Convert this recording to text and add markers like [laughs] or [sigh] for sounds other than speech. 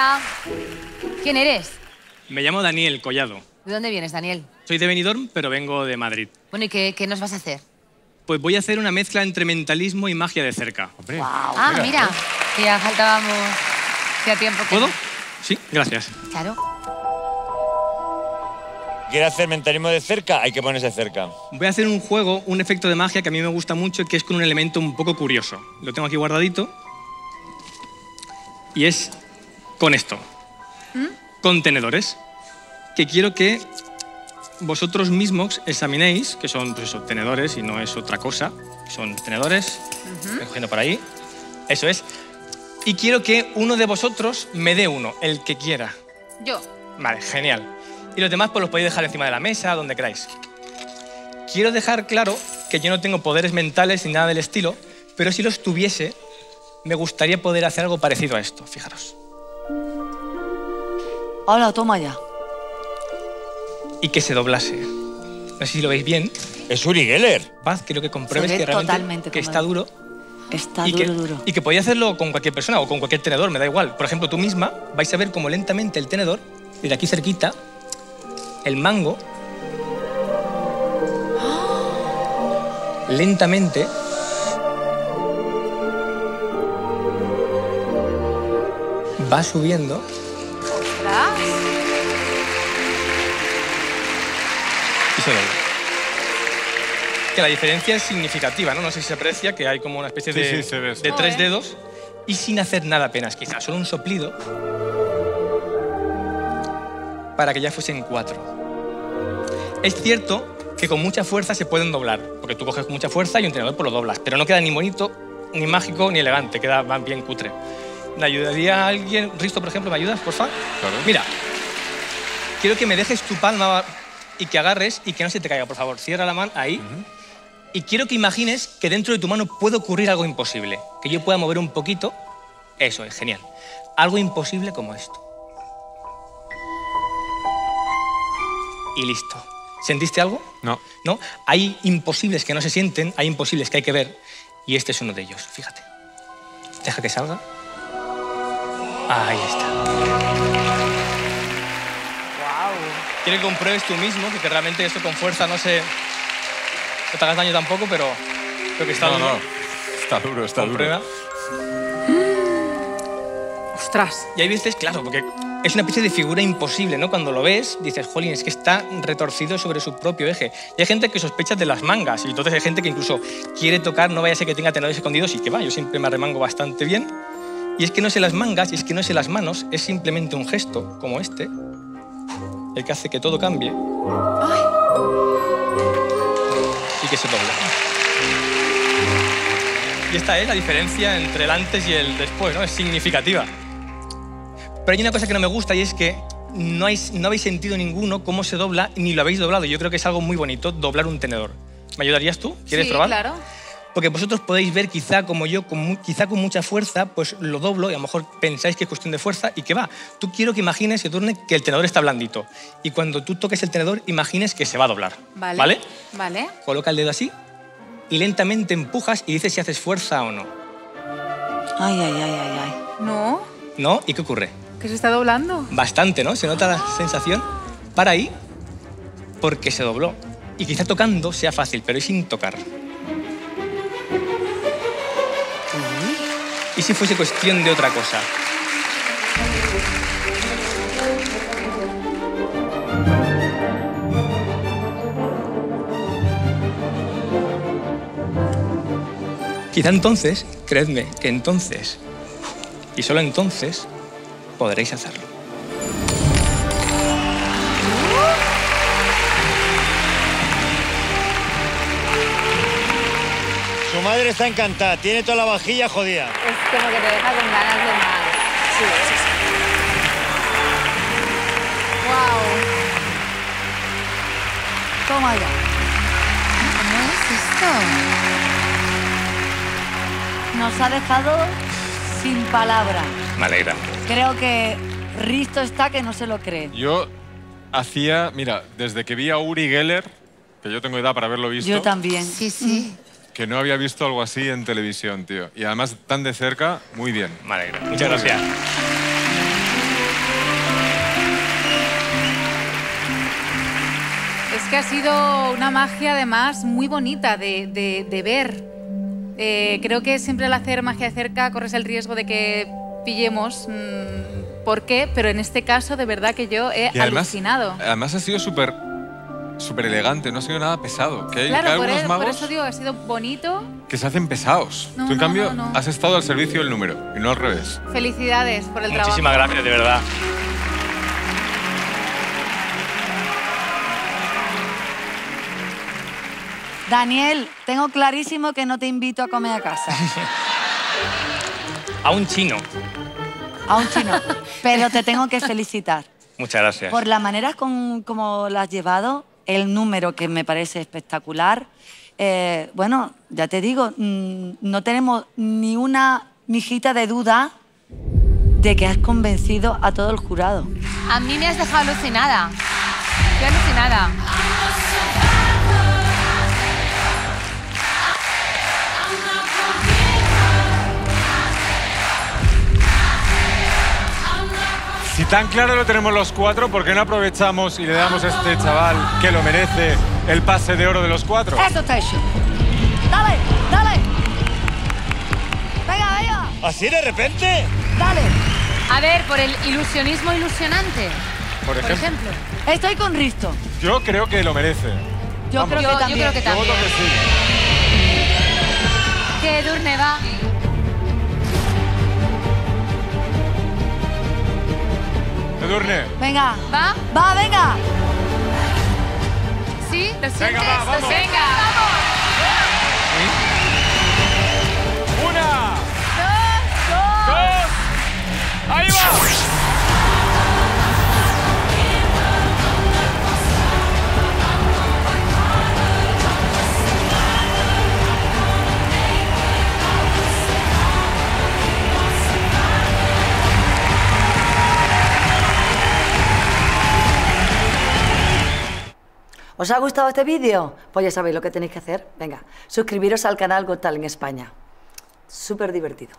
Hola. ¿Quién eres? Me llamo Daniel Collado. ¿De dónde vienes, Daniel? Soy de Benidorm, pero vengo de Madrid. Bueno, ¿y qué, qué nos vas a hacer? Pues voy a hacer una mezcla entre mentalismo y magia de cerca. ah, mira, ya faltábamos hacía tiempo. que- ¿Puedo? Sí, gracias. Claro. ¿Quiere hacer mentalismo de cerca? Hay que ponerse cerca. Voy a hacer un juego, un efecto de magia que a mí me gusta mucho, que es con un elemento un poco curioso. Lo tengo aquí guardadito. Y es con esto. Contenedores. Que quiero que vosotros mismos examinéis, que son pues eso, tenedores y no es otra cosa. Son tenedores. Cogiendo por ahí. Eso es. Y quiero que uno de vosotros me dé uno, el que quiera. Yo. Vale, genial. Y los demás pues los podéis dejar encima de la mesa, donde queráis. Quiero dejar claro que yo no tengo poderes mentales ni nada del estilo, pero si los tuviese, me gustaría poder hacer algo parecido a esto, fijaros. Hola, toma ya. Y que se doblase. No sé si lo veis bien. Es Uri Geller. Paz, quiero que compruebes que realmente totalmente que como está duro. Está y duro, que, duro. Y que podía hacerlo con cualquier persona o con cualquier tenedor, me da igual. Por ejemplo, tú misma vais a ver como lentamente el tenedor, de aquí cerquita, el mango, lentamente va subiendo y se dobla. Que la diferencia es significativa, ¿no? No sé si se aprecia que hay como una especie Sí, de, sí, se ve, se de ve. tres dedos y sin hacer nada apenas, quizás, solo un soplido para que ya fuesen cuatro. Es cierto que con mucha fuerza se pueden doblar, porque tú coges con mucha fuerza y un tenedor pues lo doblas, pero no queda ni bonito, ni mágico, ni elegante, queda más bien cutre. ¿Me ayudaría alguien? Risto, por ejemplo, ¿me ayudas, por favor? Claro. Mira, quiero que me dejes tu palma y que agarres y que no se te caiga, por favor. Cierra la mano ahí. Y quiero que imagines que dentro de tu mano puede ocurrir algo imposible. Que yo pueda mover un poquito. Eso es, genial. Algo imposible como esto. Y listo. ¿Sentiste algo? No. ¿No? Hay imposibles que no se sienten, hay imposibles que hay que ver. Y este es uno de ellos, fíjate. Deja que salga. Ahí está. Quiero que compruebes tú mismo que, que realmente esto con fuerza no se. No te hagas daño tampoco, pero creo que está No, duro. no. Está duro, está Comprueba. duro. Ostras. Y ahí viste, claro, porque es una especie de figura imposible, ¿no? Cuando lo ves, dices, jolín, es que está retorcido sobre su propio eje. Y hay gente que sospecha de las mangas, y entonces hay gente que incluso quiere tocar, no vaya a ser que tenga tenedores escondidos, y que va, yo siempre me arremango bastante bien. Y es que no es en las mangas, y es que no es en las manos, es simplemente un gesto, como este, el que hace que todo cambie. Y que se dobla. Y esta es la diferencia entre el antes y el después, ¿no? Es significativa. Pero hay una cosa que no me gusta y es que no, hay- no habéis sentido ninguno cómo se dobla ni lo habéis doblado. Yo creo que es algo muy bonito doblar un tenedor. ¿Me ayudarías tú? ¿Quieres sí, probar? claro. Porque vosotros podéis ver, quizá como yo, con quizá con mucha fuerza, pues lo doblo y a lo mejor pensáis que es cuestión de fuerza y que va. Tú quiero que imagines, que turne, que el tenedor está blandito. Y cuando tú toques el tenedor, imagines que se va a doblar. Vale. ¿Vale? Vale. Coloca el dedo así y lentamente empujas y dices si haces fuerza o no. Ay, ay, ay, ay, ay. No, ¿No? ¿Y qué ocurre? que se está doblando. Bastante, ¿no? ¿Se nota la sensación? Para ahí, porque se dobló. Y quizá tocando sea fácil, pero es sin tocar. ¿Y si fuese cuestión de otra cosa? Quizá entonces, creedme, que entonces, y solo entonces, podréis hacerlo. Madre está encantada, tiene toda la vajilla jodida. Es como que te deja con ganas de más. Sí, sí, sí. Wow. Toma ya. ¿Cómo es esto? Nos ha dejado sin palabras. Me alegra. Creo que Risto está que no se lo cree. Yo hacía, mira, desde que vi a Uri Geller, que yo tengo edad para haberlo visto, Yo también. Sí, sí que no había visto algo así en televisión, tío. Y además tan de cerca, muy bien. Me alegra. Muchas gracias. Es que ha sido una magia además muy bonita de, de, ver. Eh, creo que siempre al hacer magia de cerca corres el riesgo de que pillemos mmm, por qué, pero en este caso de verdad que yo he y alucinado. Además ha sido súper súper elegante, no ha sido nada pesado. Que hay, que hay Claro, por, algunos e- por eso digo, ha sido bonito. que se hacen pesados. No, Tú, en no, cambio, no, no. has estado al servicio del número y no al revés. Felicidades por el Muchísimas trabajo. gracias, de verdad. Daniel, tengo clarísimo que no te invito a comer a casa. [laughs] A un chino. A un chino. Pero te tengo que felicitar. Muchas gracias. Por la manera con, como lo has llevado, el número que me parece espectacular. Eh, bueno, ya te digo, mm, no tenemos ni una mijita de duda de que has convencido a todo el jurado. A mí me has dejado alucinada. Estoy alucinada. Si tan claro lo tenemos los cuatro, ¿por qué no aprovechamos y le damos a este chaval que lo merece el pase de oro de los cuatro? Eso hecho. Dale, dale. Venga, venga, ¿Así de repente? dale. A ver, por el ilusionismo ilusionante. Por Por ejemplo. Estoy con Risto. yo creo que lo merece. Yo Vamos. creo Yo, que yo también. creo que Yo voto también. que sí. Que Durne va. Edurne, Venga, ¿Va? va, venga. ¿Sí? ¿Lo sientes? va, vamos. Venga. una, dos, ahí va. ¿Os ha gustado este vídeo? Pues ya sabéis lo que tenéis que hacer. Venga, suscribiros al canal Got Talent España. Súper divertido.